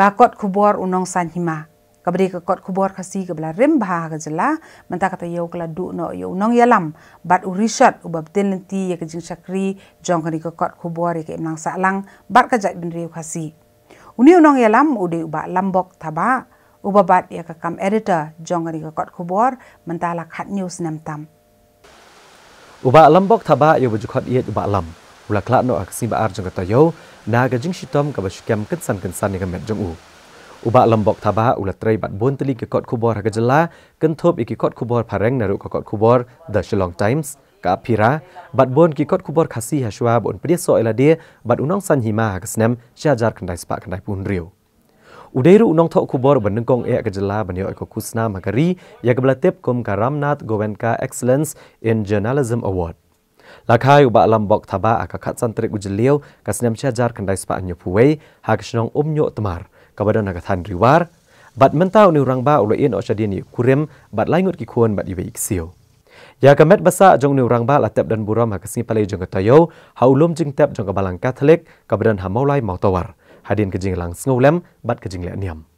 kakot kubor unong san hima. Kabri kakot kubor kasi kabla rem bah ka jela menta kata yo kala du no yo unong yalam. Bat urishat ubab tenlenti ya kajing sakri jong kani kakot kubor ya ke imlang salang bat ka jak bin riu kasi uni unong yalam ude uba lambok taba. Uba bat ya ka kam editor jong kani kakot kubor mentala khat news nem tam. Uba lambok taba yo bujukot iet uba lam. Ula kla no aksi ba ar jong kata yo นากันจิงชิตอมกับชุกยมกันสันกันสันในกันแมจงอูอุบะลำบอกทาบะอุลตรัยบัดบนตลีกกอดคูบอร์ฮักจลากันทบอีกกอดคูบอร์พารังนรุกกอดคูบอร์เดอะชลองไทมส์กับพิระบัดบนกิกอดคูบอร์คาซีฮัชวาบนเปรียโซเอลาเดียบัดอุนองสันฮิมาฮักสเนมชาจาร์คันได้สปะกันได้ปูนเรียวอุดรุนองทอคูบอร์บันนึงกองเอกจลาบันยอยกคุสนามักรียากบลาเต็บกมการามนัดโกเวนกาเอ็กซ์เลนซ์อินเจอร์นัลิซึมอวอร์ด Lakai uba alam bok taba aka kat santrik ujeliu kasnam chajar kandai spa anyo puwei ha kasnong umnyo temar. Kabadan naga than riwar. Bat mentau ni urang ba ulo in oshadini kurim bat laingut ki kuon bat ibe iksio Ya kamet basa jong ni urang ba latep dan buram ha kasni palai jong katayo ha ulum jing tep jong kabalang katolik kabadan ha maulai mautawar hadin kejing lang snowlem bat kejing le niam